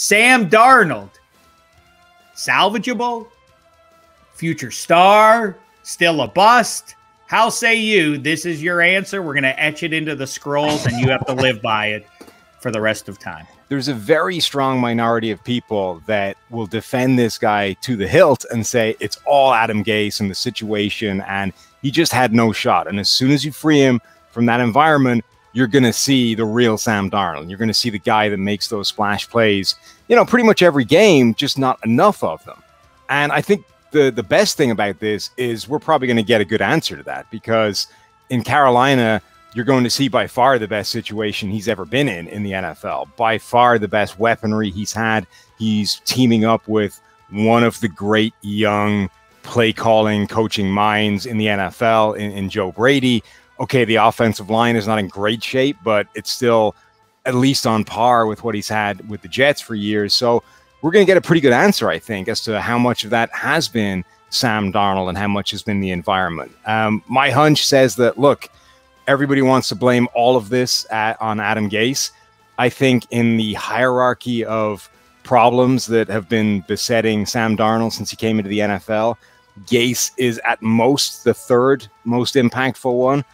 Sam Darnold, salvageable, future star, still a bust. How say you? This is your answer. We're going to etch it into the scrolls and you have to live by it for the rest of time. There's a very strong minority of people that will defend this guy to the hilt and say it's all Adam Gase and the situation, and he just had no shot. And as soon as you free him from that environment, you're going to see the real Sam Darnold. You're going to see the guy that makes those splash plays, you know, pretty much every game, just not enough of them. And I think the the best thing about this is we're probably going to get a good answer to that because in Carolina, you're going to see by far the best situation he's ever been in in the NFL. By far the best weaponry he's had. He's teaming up with one of the great young play calling, coaching minds in the NFL in, in Joe Brady okay, the offensive line is not in great shape, but it's still at least on par with what he's had with the Jets for years. So we're going to get a pretty good answer, I think, as to how much of that has been Sam Darnold and how much has been the environment. Um, my hunch says that, look, everybody wants to blame all of this at, on Adam Gase. I think in the hierarchy of problems that have been besetting Sam Darnold since he came into the NFL, Gase is at most the third most impactful one.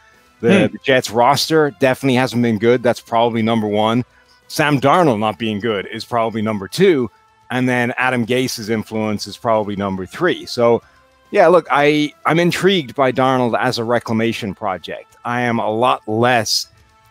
The, hmm. the, Jets roster definitely hasn't been good. That's probably number one. Sam Darnold not being good is probably number two. And then Adam Gase's influence is probably number three. So, yeah, look, I, I'm intrigued by Darnold as a reclamation project. I am a lot less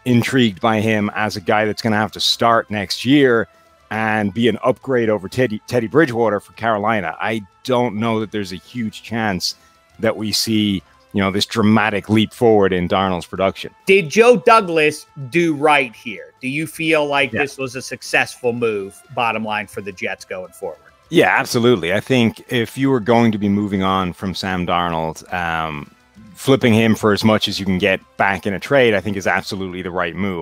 intrigued by him as a guy that's going to have to start next year and be an upgrade over Teddy, Teddy Bridgewater for Carolina. I don't know that there's a huge chance that we see you know, this dramatic leap forward in Darnold's production. Did Joe Douglas do right here? Do you feel like yeah. this was a successful move, bottom line, for the Jets going forward? Yeah, absolutely. I think if you were going to be moving on from Sam Darnold, um, flipping him for as much as you can get back in a trade, I think is absolutely the right move.